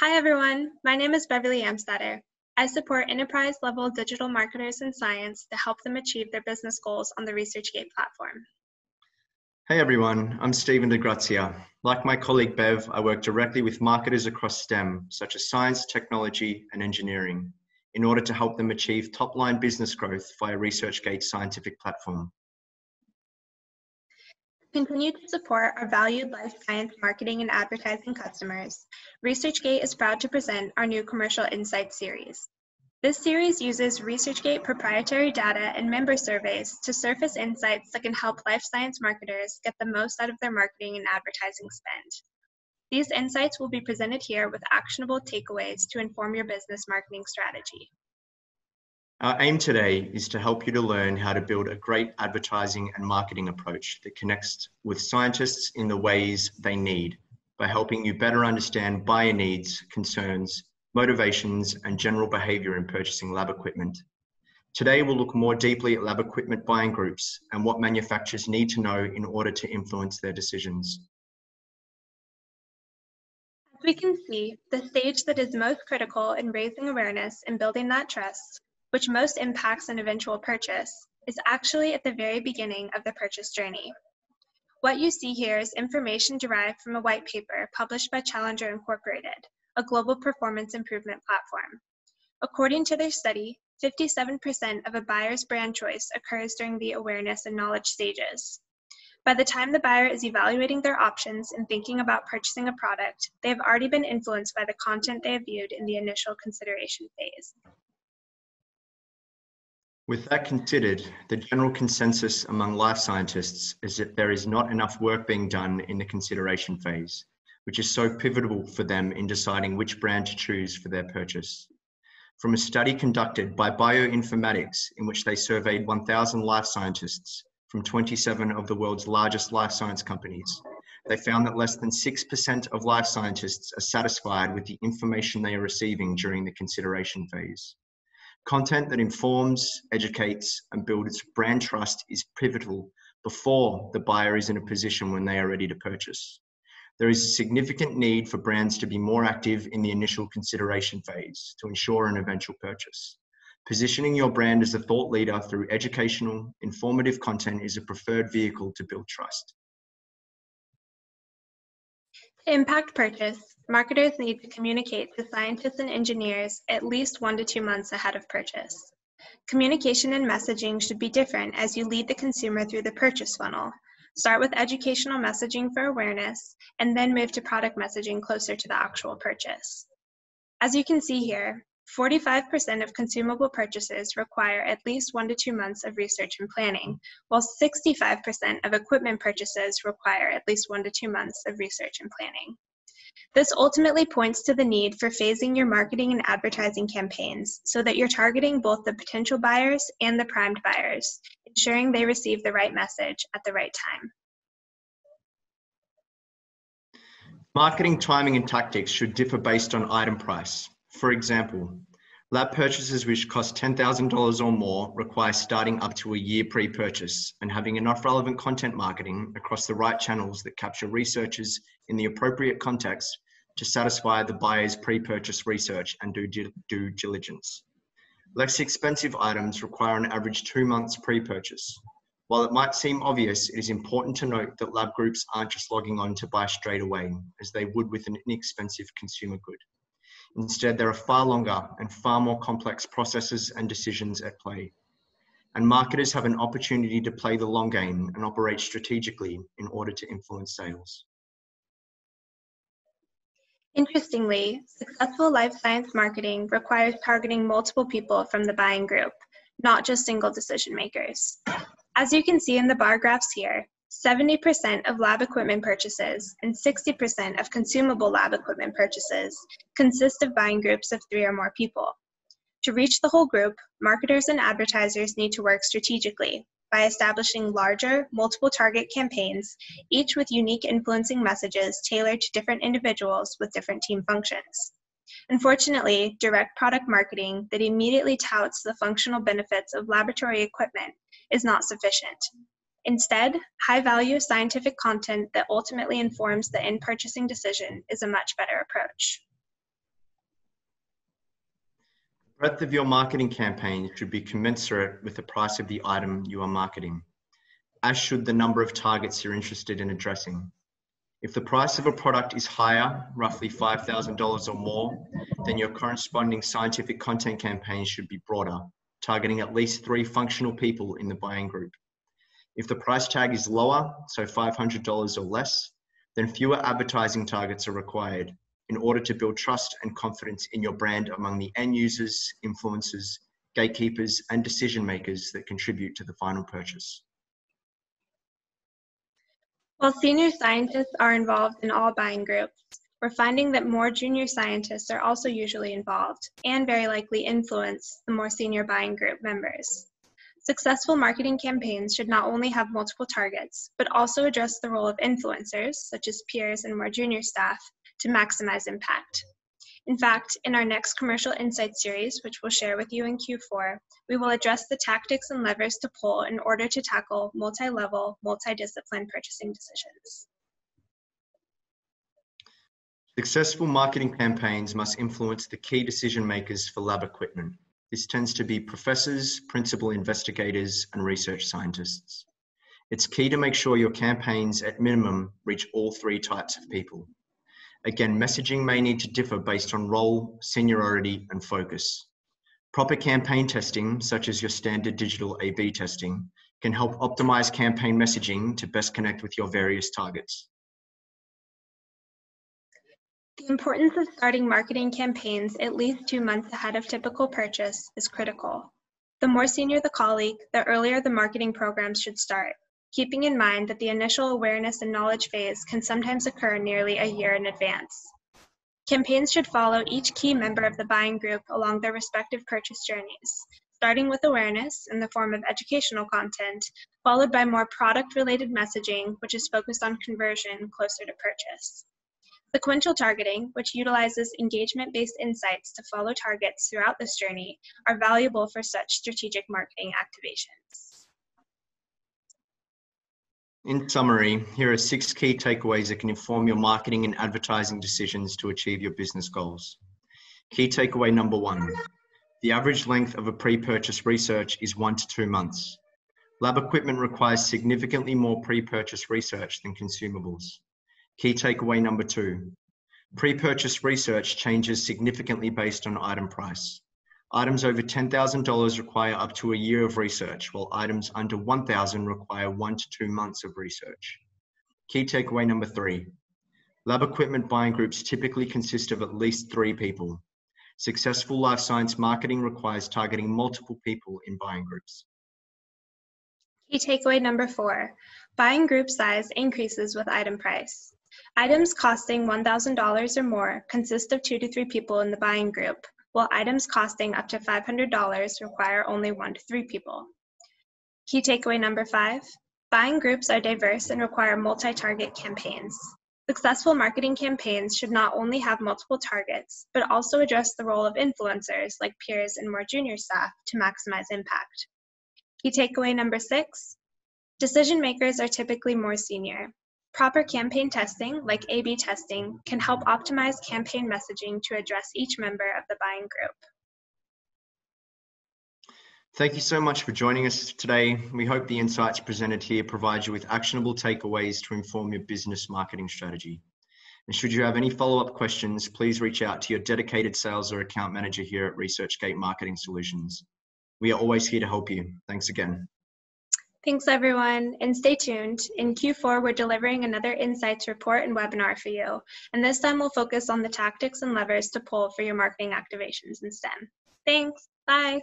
Hi, everyone. My name is Beverly Amstetter. I support enterprise level digital marketers in science to help them achieve their business goals on the ResearchGate platform. Hey everyone, I'm Stephen DeGrazia. Like my colleague Bev, I work directly with marketers across STEM, such as science, technology, and engineering, in order to help them achieve top line business growth via ResearchGate's scientific platform continue to support our valued life science marketing and advertising customers, ResearchGate is proud to present our new Commercial Insights series. This series uses ResearchGate proprietary data and member surveys to surface insights that can help life science marketers get the most out of their marketing and advertising spend. These insights will be presented here with actionable takeaways to inform your business marketing strategy. Our aim today is to help you to learn how to build a great advertising and marketing approach that connects with scientists in the ways they need by helping you better understand buyer needs, concerns, motivations, and general behavior in purchasing lab equipment. Today, we'll look more deeply at lab equipment buying groups and what manufacturers need to know in order to influence their decisions. As we can see, the stage that is most critical in raising awareness and building that trust which most impacts an eventual purchase, is actually at the very beginning of the purchase journey. What you see here is information derived from a white paper published by Challenger Incorporated, a global performance improvement platform. According to their study, 57% of a buyer's brand choice occurs during the awareness and knowledge stages. By the time the buyer is evaluating their options and thinking about purchasing a product, they have already been influenced by the content they have viewed in the initial consideration phase. With that considered, the general consensus among life scientists is that there is not enough work being done in the consideration phase, which is so pivotal for them in deciding which brand to choose for their purchase. From a study conducted by Bioinformatics, in which they surveyed 1,000 life scientists from 27 of the world's largest life science companies, they found that less than 6% of life scientists are satisfied with the information they are receiving during the consideration phase. Content that informs, educates, and builds brand trust is pivotal before the buyer is in a position when they are ready to purchase. There is a significant need for brands to be more active in the initial consideration phase to ensure an eventual purchase. Positioning your brand as a thought leader through educational, informative content is a preferred vehicle to build trust. Impact purchase, Marketers need to communicate to scientists and engineers at least one to two months ahead of purchase. Communication and messaging should be different as you lead the consumer through the purchase funnel. Start with educational messaging for awareness, and then move to product messaging closer to the actual purchase. As you can see here, 45% of consumable purchases require at least one to two months of research and planning, while 65% of equipment purchases require at least one to two months of research and planning. This ultimately points to the need for phasing your marketing and advertising campaigns so that you're targeting both the potential buyers and the primed buyers, ensuring they receive the right message at the right time. Marketing timing and tactics should differ based on item price. For example, Lab purchases which cost $10,000 or more require starting up to a year pre-purchase and having enough relevant content marketing across the right channels that capture researchers in the appropriate context to satisfy the buyer's pre-purchase research and due, due diligence. Less expensive items require an average two months pre-purchase. While it might seem obvious, it is important to note that lab groups aren't just logging on to buy straight away, as they would with an inexpensive consumer good. Instead, there are far longer and far more complex processes and decisions at play. And marketers have an opportunity to play the long game and operate strategically in order to influence sales. Interestingly, successful life science marketing requires targeting multiple people from the buying group, not just single decision makers. As you can see in the bar graphs here, 70% of lab equipment purchases and 60% of consumable lab equipment purchases consist of buying groups of three or more people. To reach the whole group, marketers and advertisers need to work strategically by establishing larger, multiple target campaigns, each with unique influencing messages tailored to different individuals with different team functions. Unfortunately, direct product marketing that immediately touts the functional benefits of laboratory equipment is not sufficient. Instead, high value scientific content that ultimately informs the in purchasing decision is a much better approach. The breadth of your marketing campaign should be commensurate with the price of the item you are marketing, as should the number of targets you're interested in addressing. If the price of a product is higher, roughly $5,000 or more, then your corresponding scientific content campaign should be broader, targeting at least three functional people in the buying group. If the price tag is lower, so $500 or less, then fewer advertising targets are required in order to build trust and confidence in your brand among the end users, influencers, gatekeepers, and decision makers that contribute to the final purchase. While senior scientists are involved in all buying groups, we're finding that more junior scientists are also usually involved and very likely influence the more senior buying group members. Successful marketing campaigns should not only have multiple targets, but also address the role of influencers, such as peers and more junior staff, to maximize impact. In fact, in our next commercial insight series, which we'll share with you in Q4, we will address the tactics and levers to pull in order to tackle multi-level, multi-discipline purchasing decisions. Successful marketing campaigns must influence the key decision makers for lab equipment. This tends to be professors, principal investigators, and research scientists. It's key to make sure your campaigns, at minimum, reach all three types of people. Again, messaging may need to differ based on role, seniority, and focus. Proper campaign testing, such as your standard digital A-B testing, can help optimize campaign messaging to best connect with your various targets. The importance of starting marketing campaigns at least two months ahead of typical purchase is critical. The more senior the colleague, the earlier the marketing programs should start keeping in mind that the initial awareness and knowledge phase can sometimes occur nearly a year in advance. Campaigns should follow each key member of the buying group along their respective purchase journeys, starting with awareness in the form of educational content, followed by more product-related messaging, which is focused on conversion closer to purchase. Sequential targeting, which utilizes engagement-based insights to follow targets throughout this journey, are valuable for such strategic marketing activations. In summary, here are six key takeaways that can inform your marketing and advertising decisions to achieve your business goals. Key takeaway number one, the average length of a pre-purchase research is one to two months. Lab equipment requires significantly more pre-purchase research than consumables. Key takeaway number two, pre-purchase research changes significantly based on item price. Items over $10,000 require up to a year of research, while items under 1,000 dollars require one to two months of research. Key takeaway number three, lab equipment buying groups typically consist of at least three people. Successful life science marketing requires targeting multiple people in buying groups. Key takeaway number four, buying group size increases with item price. Items costing $1,000 or more consist of two to three people in the buying group, while items costing up to $500 require only one to three people. Key takeaway number five, buying groups are diverse and require multi-target campaigns. Successful marketing campaigns should not only have multiple targets, but also address the role of influencers like peers and more junior staff to maximize impact. Key takeaway number six, decision makers are typically more senior. Proper campaign testing, like A-B testing, can help optimize campaign messaging to address each member of the buying group. Thank you so much for joining us today. We hope the insights presented here provide you with actionable takeaways to inform your business marketing strategy. And should you have any follow-up questions, please reach out to your dedicated sales or account manager here at ResearchGate Marketing Solutions. We are always here to help you. Thanks again. Thanks, everyone, and stay tuned. In Q4, we're delivering another Insights report and webinar for you, and this time we'll focus on the tactics and levers to pull for your marketing activations in STEM. Thanks. Bye.